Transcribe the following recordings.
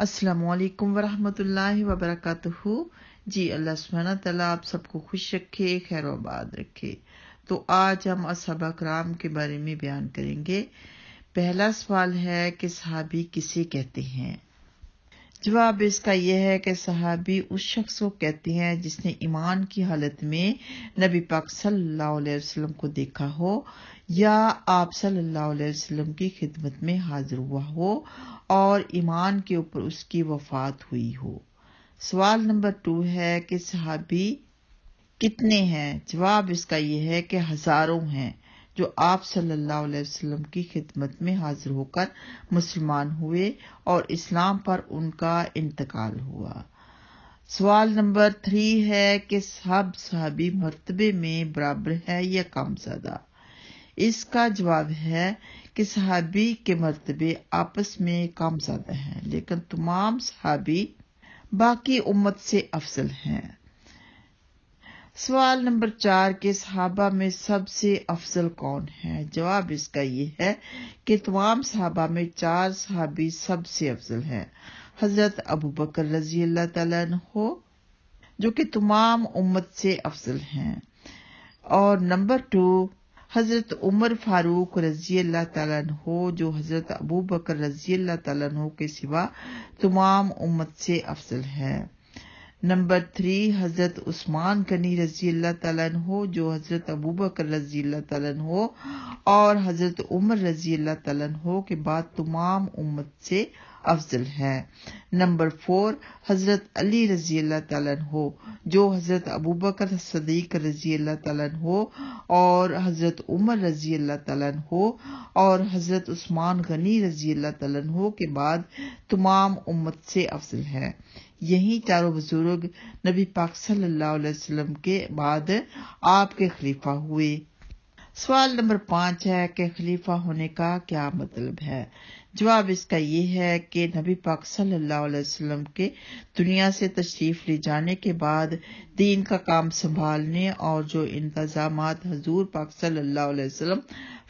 अस्सलाम वरहमल वबरकातुहू जी, अल्लाह सुबहाना तला आप सबको खुश रखे, खैर आबाद रखे। तो आज हम असहबा कराम के बारे में बयान करेंगे। पहला सवाल है कि सहाबी किसे कहते हैं? जवाब इसका यह है कि सहाबी उस शख्स को कहते हैं जिसने ईमान की हालत में नबी पाक सल्लल्लाहु अलैहि वसल्लम को देखा हो या आप सल्लल्लाहु अलैहि वसल्लम की खिदमत में हाजिर हुआ हो और ईमान के ऊपर उसकी वफात हुई हो। सवाल नंबर टू है कि सहाबी कितने हैं? जवाब इसका यह है कि हज़ारों हैं। जो आप सल्लल्लाहु अलैहि वसल्लम की खिदमत में हाजिर होकर मुसलमान हुए और इस्लाम पर उनका इंतकाल हुआ। सवाल नंबर थ्री है कि सब सहाबी मरतबे में बराबर है या कम ज़्यादा? इसका जवाब है कि सहाबी के मरतबे आपस में कम ज़्यादा हैं, लेकिन तमाम सहाबी बाकी उम्मत से अफजल हैं। सवाल नंबर चार के सहाबा में सबसे अफजल कौन है? जवाब इसका ये है कि तमाम सहाबा में चार सहाबी सबसे अफजल हैं। हज़रत अबू बकर रज़ी अल्लाह हो जो कि तमाम उम्मत से अफजल हैं। और नंबर टू, हज़रत उमर फारूक रज़ी अल्लाह हो जो हज़रत अबू बकर रज़ी अल्लाह हो के सिवा तमाम उम्मत से अफजल है। नंबर थ्री हज़रत उस्मान गनी रज़ी अल्लाह हो जो हज़रत अबू बकर रज़ी अल्लाह हो और हज़रत उमर रज़ी अल्लाह हो के बाद तमाम उम्मत से अफजल है। नंबर फोर हज़रत अली रज़ी अल्लाह हो जो हज़रत अबू बकर सदीक रज़ी अल्लाह हो और हज़रत उमर रज़ी अल्लाह हो और हज़रत उस्मान गनी रज़ी अल्लाह हो के बाद तमाम उम्मत से अफजल है। यही चारों बुज़ुर्ग नबी पाक सल्लल्लाहु अलैहि वसल्लम के बाद आपके खलीफा हुए। सवाल नंबर पाँच है कि खलीफा होने का क्या मतलब है? जवाब इसका ये है कि नबी पाक सल्लल्लाहु अलैहि वसल्लम के दुनिया से तशरीफ़ ले जाने के बाद दीन का काम संभालने और जो इंतज़ाम हजूर पाक सल्लल्लाहु अलैहि वसल्लम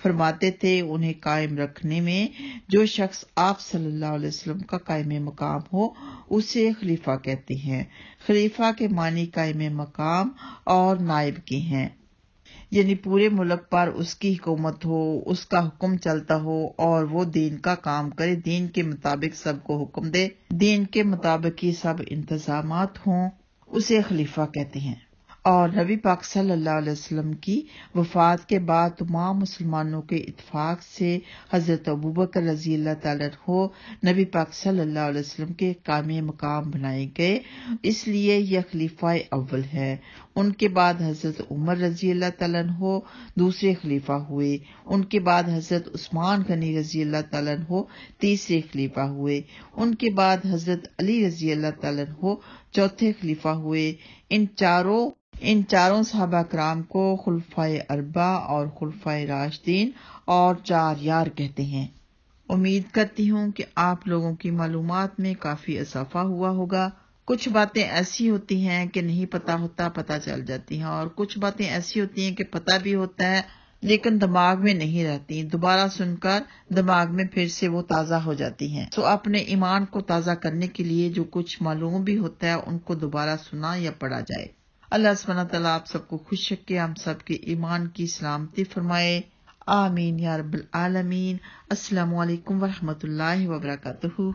फरमाते थे, उन्हें कायम रखने में जो शख्स आप सल्लल्लाहु अलैहि वसल्लम का कायम मकाम हो, उसे खलीफा कहते हैं। खलीफा के मानी कायम मकाम और नायब के हैं। यानी पूरे मुल्क पर उसकी हुकूमत हो, उसका हुक्म चलता हो और वो दीन का काम करे, दीन के मुताबिक सबको हुक्म दे, दीन के मुताबिक ही सब इंतज़ाम हों, उसे खलीफा कहते हैं। और नबी पाक सल्लल्लाहु अलैहि वसल्लम की वफात के बाद तमाम मुसलमानों के इतफाक से हज़रत अबू बकर रज़ी अल्लाह हो नबी पाक सल्लल्लाहु अलैहि वसल्लम के काम मकाम बनाए गए। इसलिए यह खलीफा अव्वल है। उनके बाद हज़रत उमर रज़ी अल्लाह हो दूसरे खलीफा हुए। उनके बाद हज़रत उस्मान गनी रज़ी अल्लाह हो तीसरे खलीफा हुए। उनके बाद हज़रत अली रज़ी अल्लाह हो चौथे खलीफा हुए। इन चारों इन चारों साहबा कराम को खुलफाए अरबा और खुलफाए राशदीन और चार यार कहते हैं। उम्मीद करती हूँ कि आप लोगों की मालूम में काफ़ी इजाफा हुआ होगा। कुछ बातें ऐसी होती हैं कि नहीं पता होता, पता चल जाती हैं और कुछ बातें ऐसी होती हैं कि पता भी होता है लेकिन दिमाग में नहीं रहती। दोबारा सुनकर दिमाग में फिर से वो ताज़ा हो जाती हैं। तो अपने ईमान को ताज़ा करने के लिए जो कुछ मालूम भी होता है, उनको दोबारा सुना या पढ़ा जाए। अल्लाह सुबहाना तला आप सबको खुश रखे, हम सबके ईमान की सलामती फरमाए। आमीन या आलमीन। अस्सलाम वालेकुम वरहमतुल्लाहि वबरकातुहू।